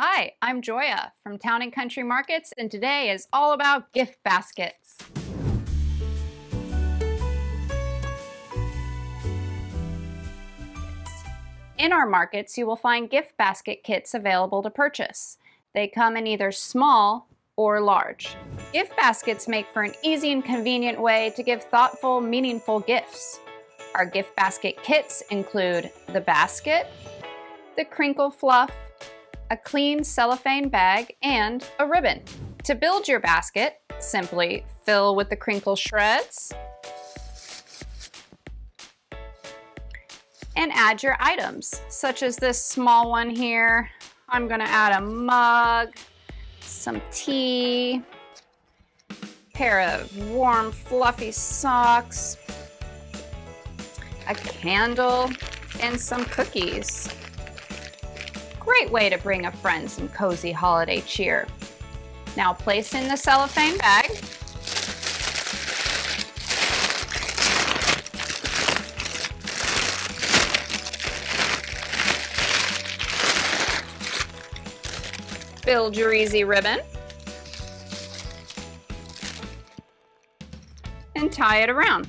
Hi, I'm Joya from Town and Country Markets, and today is all about gift baskets. In our markets, you will find gift basket kits available to purchase. They come in either small or large. Gift baskets make for an easy and convenient way to give thoughtful, meaningful gifts. Our gift basket kits include the basket, the crinkle fluff, a clean cellophane bag, and a ribbon. To build your basket, simply fill with the crinkle shreds, and add your items, such as this small one here. I'm gonna add a mug, some tea, pair of warm fluffy socks, a candle, and some cookies. Great way to bring a friend some cozy holiday cheer. Now place in the cellophane bag Build your easy ribbon. And tie it around.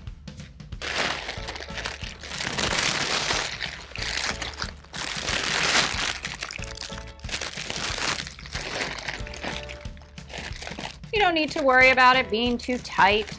You don't need to worry about it being too tight.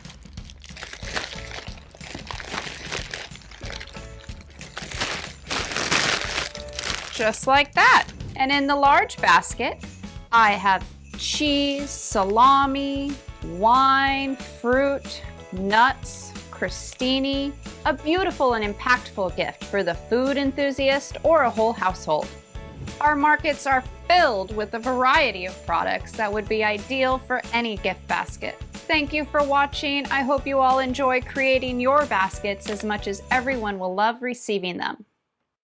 Just like that. And in the large basket, I have cheese, salami, wine, fruit, nuts, crostini, a beautiful and impactful gift for the food enthusiast or a whole household. Our markets are filled with a variety of products that would be ideal for any gift basket. Thank you for watching. I hope you all enjoy creating your baskets as much as everyone will love receiving them.